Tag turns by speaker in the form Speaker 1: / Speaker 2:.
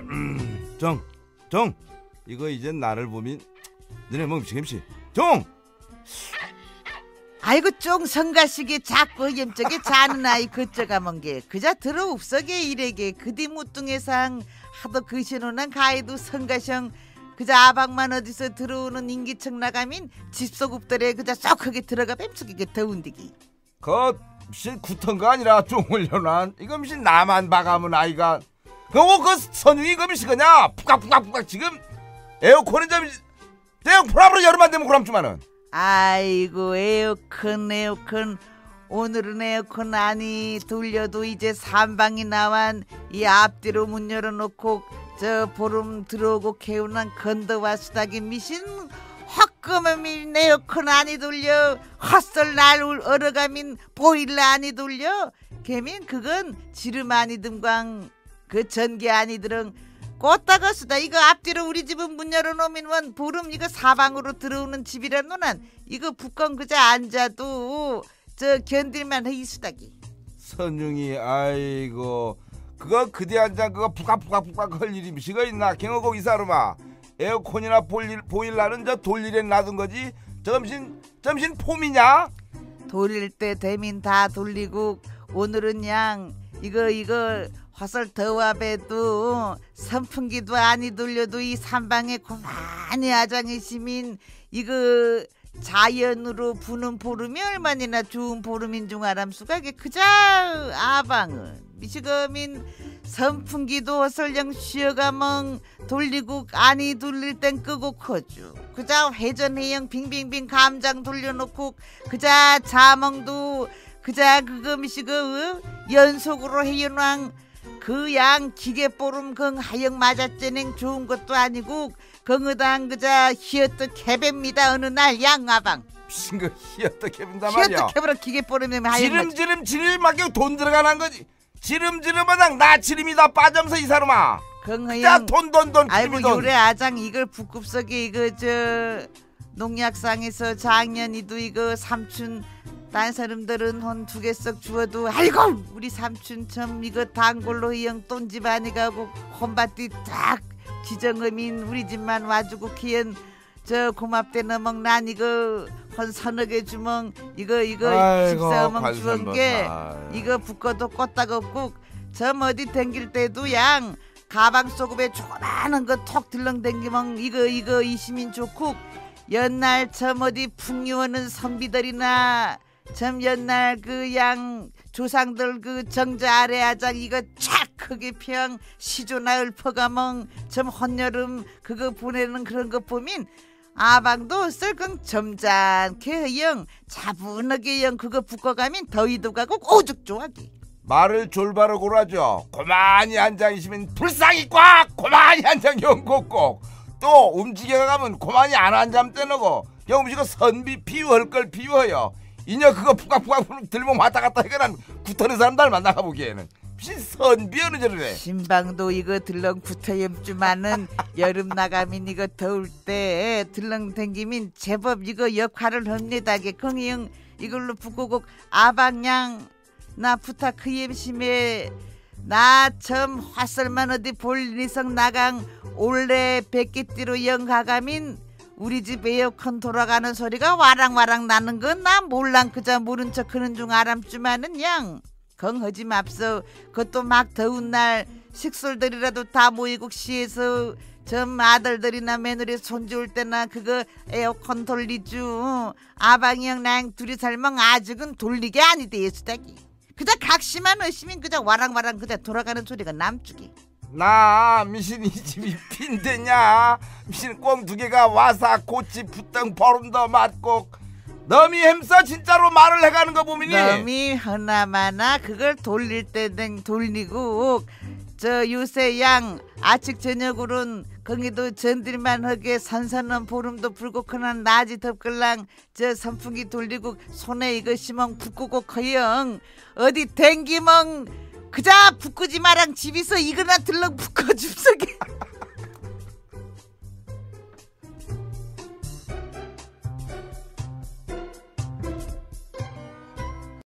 Speaker 1: 정, 정, 이거 이제 나를 보면 너네 뭐 지금씨 정.
Speaker 2: 아이고 쫑 성가시게 자꾸 염쪽에 자는 아이 그쩌가먼 게. 그자 들어 옵서게 이래게. 그디 무뚱해상 하도 그 신호난 가해도 성가형. 그자 아방만 어디서 들어오는 인기척 나가면 집속 읍들에 그자 쏙 크게 들어가 뱀속이 그 더운디기.
Speaker 1: 그 무슨 구턴 거 아니라 쫑을려난 이거 무슨 나만 봐가면 아이가 그거 그 선웅이 그 무슨 거냐 푸각푸각푸각 지금 에어컨은 좀 대형 풀압으로 여름만 되면 그럼 주만은.
Speaker 2: 아이고 에어컨 에어컨. 오늘은 에어컨 아니 돌려도 이제 삼방이 나완 이 앞뒤로 문 열어놓고 저 보름 들어오고 개운한 건더와 수닥이 미신 화끈함이 에어컨 아니 돌려. 헛설 날 얼어가민 보일러 아니 돌려. 개민 그건 지름 아니 듬광 그 전기 아니들은 꽃다가 수다. 이거 앞뒤로 우리 집은 문 열어놓으면 원 보름 이거 사방으로 들어오는 집이라 노난. 이거 북건 그저 앉아도 저 견딜만 해이 수다기.
Speaker 1: 선웅이 아이고. 그거 그대 한장 그거 푸각푸각푸각 할 일이 미시가 있나? 경호고 이사로마. 에어컨이나 보일, 보일러는 저 돌일에 놔둔 거지? 점심 점심 폼이냐?
Speaker 2: 돌릴 때 대민 다 돌리고 오늘은 양 이거 이거 화설 더와배도 선풍기도 아니 돌려도 이 삼방에 고만히 아장의 시민. 이거 자연으로 부는 보름이 얼마나 좋은 보름인 중 아람수가 게 그자 아방은. 미시거민 선풍기도 설령 쉬어가멍 돌리고 아니 돌릴 땐 끄고 커주. 그자 회전해영 빙빙빙 감장 돌려놓고 그자 자멍도 그자 미시거 연속으로 해연왕 그 양 기계보름 그 하영 맞았제냉 좋은 것도 아니고 긍의당 그자 히어트 개배입니다. 어느 날 양아방.
Speaker 1: 무슨 거 희어떻게 본다 말이야.
Speaker 2: 히어트 개보라 기계보름이 하영 맞
Speaker 1: 지름지름 지름하게 돈 들어가는 거지. 지름지름하당 나 지름이다 빠져서 이사로마 야
Speaker 2: 긍의영
Speaker 1: 돈돈돈
Speaker 2: 아이고 요래 아장 이걸 북급석에 이거 저 농약상에서 작년이도 이거 삼춘 딴 사람들은 혼두개 썩 주어도 아이고 우리 삼춘 참 이거 단골로 이영 똔집 아니 가고 혼밭뒤 딱 지정음인 우리 집만 와주고 기엔 저 고맙대 너멍 난 이거 한 서너 개 주멍 이거 이거 십사어멍 주은 게. 이거 붙어도 껐다가 없고 점 어디 댕길 때도 양 가방 속에 조그마한 거톡 들렁댕기멍 이거 이거 이시민 좋고 옛날 점 어디 풍류하는 선비들이나 점 옛날 그 양 조상들 그 정자 아래 아장 이거 촥 크게 평 시조나 읊어가멍 점 헌여름 그거 보내는 그런 거 보면 아방도 쓸건 점잖게 영 차분하게 영 그거 묶어가면 더위도 가고 오죽 좋아기
Speaker 1: 말을 졸바로 고라죠. 고만히 앉아있으면 불쌍히 꽉! 고만히 앉아 영곡곡 또 움직여가면 고만히 안 앉으면 떼놓고 영음식은 선비 비유할 걸 비유해요. 이녀 그거 푸각푸각 들면 왔다 갔다 해가난 구터는 사람들 만나가 보기에는. 무슨 선비 어느 저래.
Speaker 2: 신방도 이거 들렁 붙어염주만은 여름 나가면 이거 더울 때 들렁 댕기면 제법 이거 역할을 합니다게 긍이형 이걸로 북고곡 아방양 나 부탁 그 염심에 나점 화설만 어디 볼리성 나강 올래 백기띠로 영가가민 우리 집 에어컨 돌아가는 소리가 와랑와랑 나는 건 나 몰랑 그저 모른 척 하는 중 아람주만은 양. 걱하지 맙소. 그것도 막 더운 날 식솔들이라도 다 모이고 시에서 점 아들들이나 며느리 손주 올 때나 그거 에어컨 돌리주 아방이 형 나랑 둘이 살면 아직은 돌리게 아니대 예수다기 그저 각시만 의심인 그저 와랑와랑 그저 돌아가는 소리가 남주기
Speaker 1: 나 미신 이 집이 빈대냐? 미신 꽁 두 개가 와사 고치 부땅 버름도 맞고 너미 햄싸 진짜로 말을 해가는 거 보면이
Speaker 2: 너미 하나마나 그걸 돌릴 때는 돌리고 저 요새 양 아직 저녁으로는 거기도 전들만 하게 선선한 보름도 불고 크는 낮이 덥글랑 저 선풍기 돌리고 손에 이거 시멍 붓고고 커영 어디 댕기멍 그자 붓고지 마랑 집에서 이거나 들렁 붓고 줍석에